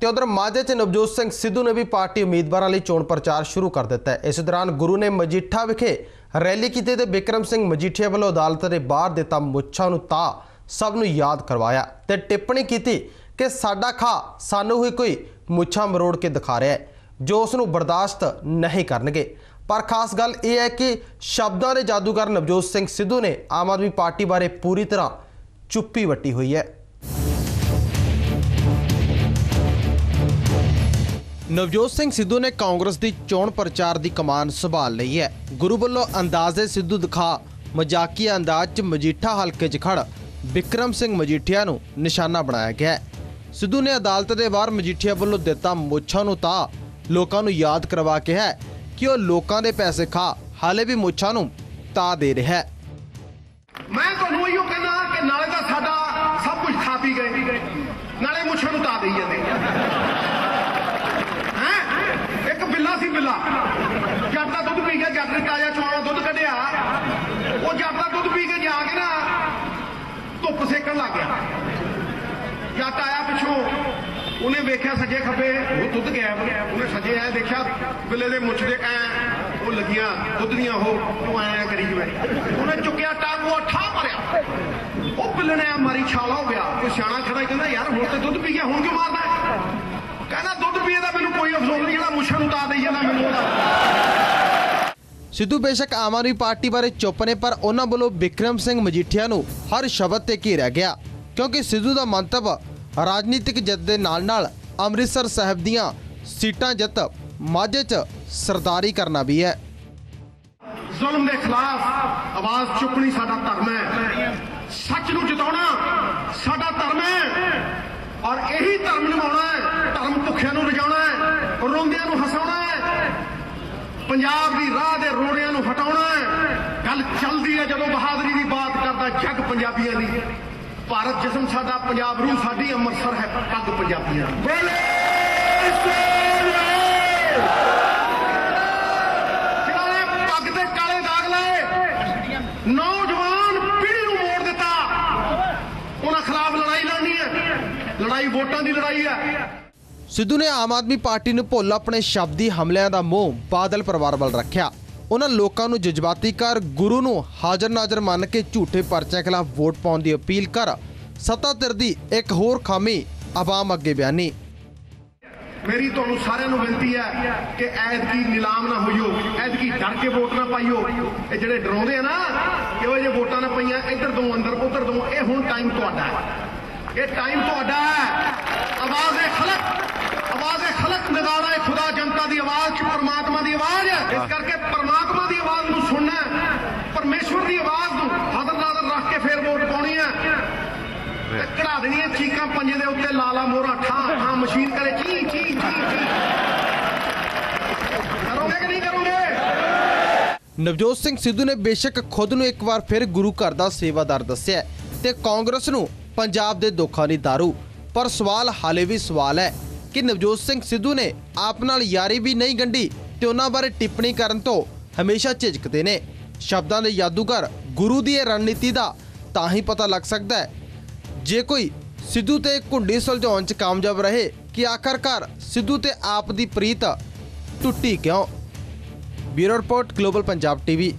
ਤੇ ਉਧਰ ਮਾਝੇ 'ਚ ਨਵਜੋਤ ਸਿੰਘ ਸਿੱਧੂ ਨੇ ਵੀ ਪਾਰਟੀ ਉਮੀਦਵਾਰਾਂ ਲਈ ਚੋਣ ਪ੍ਰਚਾਰ ਸ਼ੁਰੂ ਕਰ ਦਿੱਤਾ ਹੈ। ਇਸ ਦੌਰਾਨ ਗੁਰੂ ਨੇ ਮਜੀਠਾ ਵਿਖੇ ਰੈਲੀ ਕੀਤੀ ਤੇ ਬਿਕਰਮ ਸਿੰਘ ਮਜੀਠੀਆ ਵੱਲੋਂ ਅਦਾਲਤ ਦੇ ਬਾਹਰ ਦਿੱਤਾ ਮੁੱਛਾਂ ਨੂੰ ਤਾ ਸਭ ਨੂੰ ਯਾਦ ਕਰਵਾਇਆ ਤੇ ਟਿੱਪਣੀ ਕੀਤੀ ਕਿ ਸਾਡਾ ਖਾ ਸਾਨੂੰ ਹੀ ਕੋਈ ਮੁੱਛਾਂ ਮਰੋੜ ਕੇ ਦਿਖਾ ਰਿਹਾ ਹੈ, ਜੋ ਉਸ ਨੂੰ ਬਰਦਾਸ਼ਤ ਨਹੀਂ ਕਰਨਗੇ। ਪਰ ਖਾਸ ਗੱਲ ਇਹ ਹੈ ਕਿ ਸ਼ਬਦਾਂ ਦੇ ਜਾਦੂਗਰ ਨਵਜੋਤ ਸਿੰਘ ਸਿੱਧੂ ਨੇ ਆਮ ਆਦਮੀ ਪਾਰਟੀ ਬਾਰੇ ਪੂਰੀ ਤਰ੍ਹਾਂ ਚੁੱਪੀ ਵੱਟੀ ਹੋਈ ਹੈ। ਨਵਜੋਤ ਸਿੰਘ ਸਿੱਧੂ ਨੇ ਕਾਂਗਰਸ ਦੀ ਚੋਣ ਪ੍ਰਚਾਰ ਦੀ ਕਮਾਨ ਸੰਭਾਲ ਲਈ ਹੈ। ਗੁਰੂ ਵੱਲੋਂ ਅੰਦਾਜ਼ੇ ਸਿੱਧੂ ਦਿਖਾ ਮਜ਼ਾਕੀਆ ਅੰਦਾਜ਼ 'ਚ ਮਜੀਠਾ ਹਲਕੇ 'ਚ ਖੜ ਵਿਕਰਮ ਸਿੰਘ ਮਜੀਠੀਆ ਨੂੰ ਨਿਸ਼ਾਨਾ ਬਣਾਇਆ ਗਿਆ ਸਿੱਧੂ ਨੇ ਅਦਾਲਤ ਦੇ ਬਾਹਰ ਮਜੀਠੀਆ ਵੱਲੋਂ ਦਿੱਤਾ ਮੁੱਛਾਂ ਨੂੰ ਤਾਂ ਲੋਕਾਂ ਨੂੰ ਯਾਦ ਕਰਵਾ ਕੇ ਹੈ ਕਿ ਉਹ ਲੋਕਾਂ ਦੇ ਪੈਸੇ ਖਾ ਹਾਲੇ ਵੀ ਮੁੱਛਾਂ ਨੂੰ ਤਾ ਦੇ ਰਿਹਾ ਹੈ। ਮੈਂ ਤੁਹਾਨੂੰ ਇਹੋ ਕਹਿੰਦਾ ਕਿ ਨਾਲੇ ਤਾਂ ਸਾਡਾ ਸਭ ਕੁਝ ਖਾ ਪੀ ਗਏ। ਨਾਲੇ ਮੁੱਛਾਂ ਨੂੰ ਤਾ ਦੇਈ ਜਾਂਦੇ ਹੈ ਇੱਕ ਬਿੱਲਾ ਸੀ ਬਿੱਲਾ ਜੱਟ ਦਾ ਦੁੱਧ ਪੀ ਕੇ ਜੱਟ ਨੇ ਤਾਜ਼ਾ ਚੋਣਾ ਦੁੱਧ ਕੱਢਿਆ ਉਹ ਜੱਟ ਦਾ ਦੁੱਧ ਪੀ ਕੇ ਜਾ ਕੇ ਨਾ ਧੁੱਪ ਸੇਕਣ ਲੱਗ ਗਿਆ। ਜੱਟ ਆਇਆ ਪਿੱਛੋਂ। ਉਹਨੇ ਵੇਖਿਆ ਸੱਜੇ ਖੱਬੇ, ਉਹ ਦੁੱਧ ਗਿਆ। ਉਹਨੇ ਸੱਜੇ ਆਇਆ ਦੇਖਿਆ, ਬਿੱਲੇ ਦੇ ਮੁੱਛ ਦੇ ਐ ਉਹ ਲੱਗੀਆਂ ਦੁੱਧ ਦੀਆਂ ਉਹ, ਤੂੰ ਐ ਕਰੀ ਜਵੇ। ਉਹਨੇ ਚੁੱਕਿਆ ਟਾਂਗੂ ਠਾ ਮਾਰਿਆ। ਉਹ ਬਿੱਲੇ ਨੇ ਮਾਰੀ, ਛਾਲਾ ਹੋ ਗਿਆ। ਕੋਈ ਸਿਆਣਾ ਖੜਾ ਕਹਿੰਦਾ, ਯਾਰ, ਹੁਣ ਤੇ ਦੁੱਧ ਪੀ ਗਿਆ, ਹੁਣ ਕਿਉਂ ਮਾਰਦਾ? ਕਹਿੰਦਾ, ਦੁੱਧ ਪੀਏ ਦਾ ਮੈਨੂੰ ਕੋਈ ਅਫਸੋਸ ਨਹੀਂ ਜਿਹੜਾ ਮੁੱਛਾਂ ਨੂੰ ਤਾ ਦੇਈ ਜਾਂਦਾ ਮੈਨੂੰ ਉਹਦਾ। ਸਿੱਧੂ ਬੇਸ਼ੱਕ ਆਮ ਆਦਮੀ ਪਾਰਟੀ ਬਾਰੇ ਚੁੱਪ ਨੇ, ਪਰ ਉਹਨਾਂ ਵੱਲੋਂ ਵਿਕਰਮ ਸਿੰਘ ਮਜੀਠੀਆ ਨੂੰ ਹਰ ਸ਼ਬਦ ਤੇ ਘੇਰਿਆ ਗਿਆ, ਕਿਉਂਕਿ ਸਿੱਧੂ ਦਾ ਮੰਤਵ ਰਾਜਨੀਤਿਕ ਜਿੱਤ ਦੇ ਨਾਲ-ਨਾਲ ਅੰਮ੍ਰਿਤਸਰ ਸਾਹਿਬ ਦੀਆਂ ਸੀਟਾਂ ਜਿੱਤ ਮਾਝੇ 'ਚ ਸਰਦਾਰੀ ਕਰਨਾ ਵੀ ਹੈ। ਜ਼ੁਲਮ ਦੇ ਖਿਲਾਫ ਆਵਾਜ਼ ਚੁੱਕਣੀ ਸਾਡਾ ਧਰਮ ਹੈ। ਸੱਚ ਨੂੰ ਜਿਤਾਉਣਾ ਸਾਡਾ ਧਰਮ ਹੈ। ਔਰ ਇਹੀ ਧਰਮ ਨਿਭਾਉਣਾ ਹੈ ਧਰਮ ਭੁੱਖਿਆਂ ਨੂੰ ਰਜਾਉਣਾ ਹੈ ਰੋਂਦਿਆਂ ਨੂੰ ਹਸਾਉਣਾ ਹੈ ਪੰਜਾਬ ਦੀ ਰਾਹ ਦੇ ਰੋੜਿਆਂ ਨੂੰ ਹਟਾਉਣਾ ਹੈ। ਗੱਲ ਚੱਲਦੀ ਹੈ ਜਦੋਂ ਬਹਾਦਰੀ ਦੀ ਬਾਤ ਕਰਦਾ ਜੱਗ ਪੰਜਾਬੀਆਂ ਦੀ। ਭਾਰਤ ਜਿਸਮ ਸਾਡਾ ਪੰਜਾਬ ਰੂਹ ਸਾਡੀ ਅੰਮ੍ਰਿਤਸਰ ਹੈ ਪੱਗ ਪੰਜਾਬੀਆਂ ਦੀ। ਜਿਹੜਾ ਪੱਗ ਤੇ ਕਾਲੇ ਦਾਗ ਲਾਏ ਨੌਜਵਾਨ ਪੀੜ੍ਹੀ ਨੂੰ ਮੋੜ ਦਿੱਤਾ। ਉਹਨਾਂ ਖਿਲਾਫ ਲੜਾਈ ਲੜਨੀ ਹੈ। ਲੜਾਈ ਵੋਟਾਂ ਦੀ ਲੜਾਈ ਹੈ। ਸਿੱਧੂ ਨੇ ਆਮ ਆਦਮੀ ਪਾਰਟੀ ਨੂੰ ਭੁੱਲ ਆਪਣੇ ਸ਼ਬਦੀ ਹਮਲਿਆਂ ਦਾ ਮੋਹ ਬਾਦਲ ਪਰਿਵਾਰ ਵੱਲ ਰੱਖਿਆ। ਉਹਨਾਂ ਲੋਕਾਂ ਨੂੰ ਜਜ਼ਬਾਤੀ ਕਰ ਗੁਰੂ ਨੂੰ ਹਾਜ਼ਰ ਨਾਜ਼ਰ ਮੰਨ ਕੇ ਝੂਠੇ ਪਰਚਿਆਂ ਖਿਲਾਫ ਵੋਟ ਪਾਉਣ ਦੀ ਅਪੀਲ ਕਰ, ਸੱਤਾ ਧਿਰ ਦੀ ਇੱਕ ਹੋਰ ਖਾਮੀ, ਆਵਾਮ ਅੱਗੇ ਬਿਆਨੀ। ਮੇਰੀ ਤੁਹਾਨੂੰ ਸਾਰਿਆਂ ਨੂੰ ਬੇਨਤੀ ਹੈ ਕਿ ਐਤਕੀ ਨਿਲਾਮ ਨਾ ਹੋਈਓ, ਐਤਕੀ ਡਰ ਕੇ ਵੋਟ ਨਾ ਪਾਈਓ। ਇਹ ਜਿਹੜੇ ਡਰਾਉਂਦੇ ਆ ਨਾ ਕਿ ਉਹ ਜੇ ਵੋਟਾਂ ਨਾ ਪਈਆਂ, ਇੱਧਰ ਦੋ, ਅੰਦਰ ਉੱਧਰ ਤੋਂ ਇਹ ਹੁਣ ਟਾਈਮ ਤੁਹਾਡਾ ਹੈ। ਇਹ ਟਾਈਮ ਤੁਹਾਡਾ ਹੈ। ਆਵਾਜ਼ ਖਲਕ ਆਵਾਜ਼ ਖਲਕ ਨਿਗਾਰਾ ਹੈ ਖੁਦਾ ਜਨਤਾ ਦੀ ਆਵਾਜ਼ ਪਰਮਾਤਮਾ ਦੀ ਆਵਾਜ਼ ਹੈ। ਇਸ ਕਰਕੇ ਪਰਮਾਤਮਾ ਦੀ ਆਵਾਜ਼ ਨੂੰ ਸੁਣਨਾ ਹੈ ਪਰਮੇਸ਼ਵਰ ਦੀ ਆਵਾਜ਼ ਨੂੰ ਹਦਰ ਨਾਦਰ ਰੱਖ ਕੇ ਫੇਰ ਵੋਟ ਪਾਉਣੀ ਹੈ। ਤੇ ਕਢਾ ਦੇਣੀਆਂ ਚੀਕਾਂ ਪੰਜੇ ਦੇ ਉੱਤੇ ਲਾਲਾ ਮੋਹਰਾ ਠਾਂ ਠਾਂ ਮਸ਼ੀਨ ਕਰੇ ਚੀ ਚੀ ਚੀ ਚੀ। ਕਰੋਗੇ ਕਿ ਨਹੀਂ ਕਰੋਗੇ? ਨਵਜੋਤ ਸਿੰਘ ਸਿੱਧੂ ਨੇ ਬੇਸ਼ੱਕ ਖੁਦ ਨੂੰ ਇੱਕ ਵਾਰ ਫਿਰ ਗੁਰੂ ਘਰ ਦਾ ਸੇਵਾਦਾਰ ਦੱਸਿਆ ਤੇ ਕਾਂਗਰਸ ਨੂੰ ਪੰਜਾਬ ਦੇ ਦੁੱਖਾਂ ਦੀ ਦਾਰੂ। ਪਰ ਸਵਾਲ ਹਾਲੇ ਵੀ ਸਵਾਲ ਹੈ ਕਿ ਨਵਜੋਤ ਸਿੰਘ ਸਿੱਧੂ ਨੇ ਆਪ ਨਾਲ ਯਾਰੀ ਵੀ ਨਹੀਂ ਗੰਢੀ ਤੇ ਉਹਨਾਂ ਬਾਰੇ ਟਿੱਪਣੀ ਕਰਨ ਤੋਂ ਹਮੇਸ਼ਾ ਝਿਜਕਦੇ ਨੇ। ਸ਼ਬਦਾਂ ਦੇ ਜਾਦੂਗਰ ਗੁਰੂ ਦੀ ਇਹ ਰਣਨੀਤੀ ਦਾ ਤਾਂ ਹੀ ਪਤਾ ਲੱਗ ਸਕਦਾ ਹੈ। ਜੇ ਕੋਈ ਸਿੱਧੂ ਤੇ ਘੁੰਡੀ ਸੁਲਝਾਉਣ 'ਚ ਕਾਮਯਾਬ ਰਹੇ ਕਿ ਆਖਰਕਾਰ ਸਿੱਧੂ ਤੇ ਆਪ ਦੀ ਪ੍ਰੀਤ ਟੁੱਟੀ ਕਿਉਂ? Bureau report, global Punjab TV.